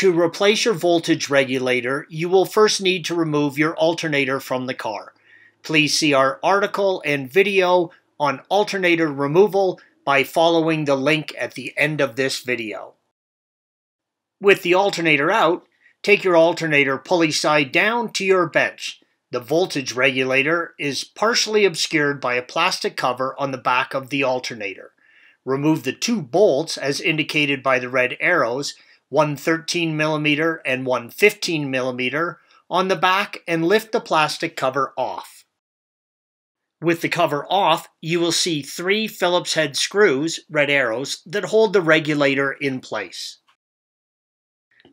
To replace your voltage regulator, you will first need to remove your alternator from the car. Please see our article and video on alternator removal by following the link at the end of this video. With the alternator out, take your alternator pulley side down to your bench. The voltage regulator is partially obscured by a plastic cover on the back of the alternator. Remove the two bolts as indicated by the red arrows one 13 millimeter and one 15 millimeter on the back and lift the plastic cover off. With the cover off, you will see three Phillips head screws, red arrows, that hold the regulator in place.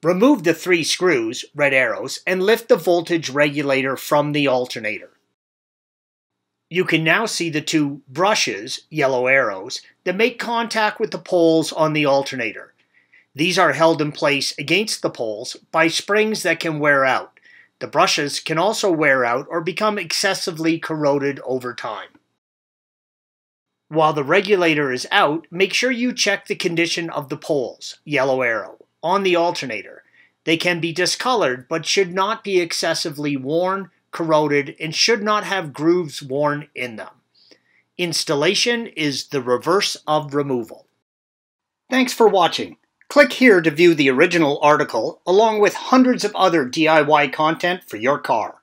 Remove the three screws, red arrows, and lift the voltage regulator from the alternator. You can now see the two brushes, yellow arrows, that make contact with the poles on the alternator. These are held in place against the poles by springs that can wear out. The brushes can also wear out or become excessively corroded over time. While the regulator is out, make sure you check the condition of the poles, yellow arrow, on the alternator. They can be discolored but should not be excessively worn, corroded, and should not have grooves worn in them. Installation is the reverse of removal. Thanks for watching. Click here to view the original article along with hundreds of other DIY content for your car.